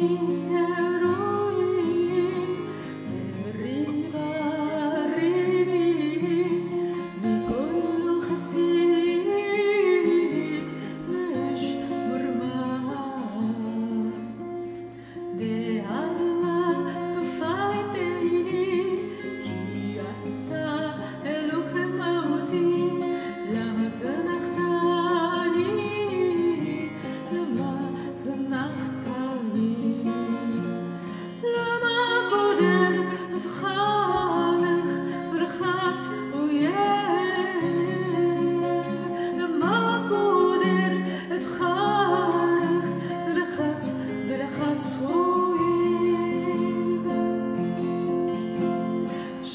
beginning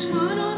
Aşkın